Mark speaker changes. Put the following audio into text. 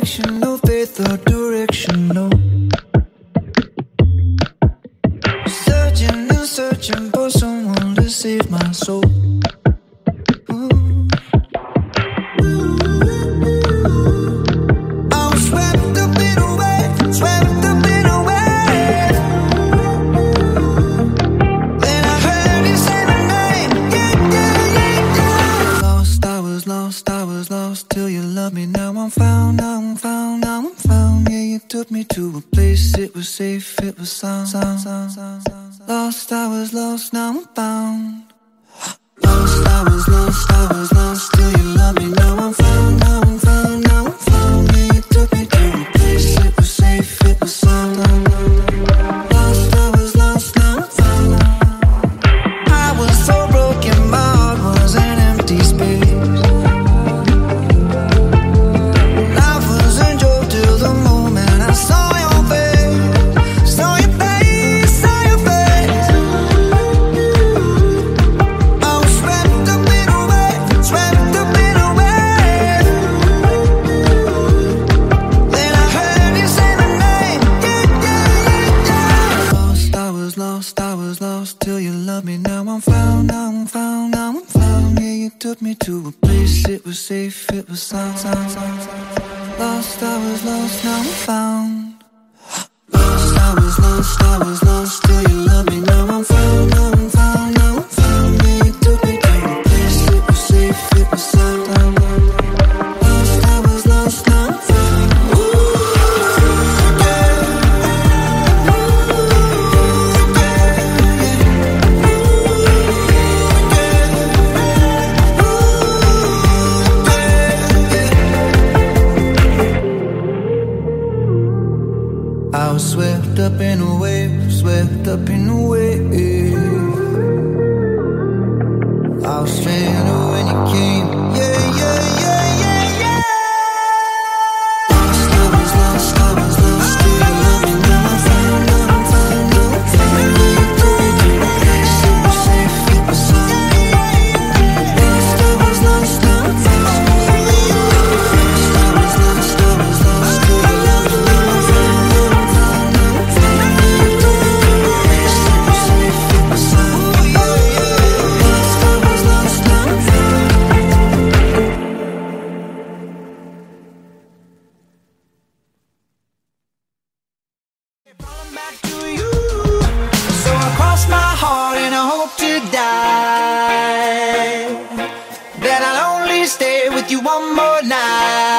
Speaker 1: No faith or No, Searching and searching for someone to save my soul. me to a place, it was safe, it was sound. sound, sound, sound, sound. Lost, I was lost, now I'm found. found, now I'm found, now I'm found. Yeah, you took me to a place, it was safe, it was sound, sound, sound, sound. Lost, I was lost, now I'm found. Lost, I was lost, I was lost to you. swept up in a wave, swept up in a wave. I'll stranded. to die, then I'll only stay with you one more night.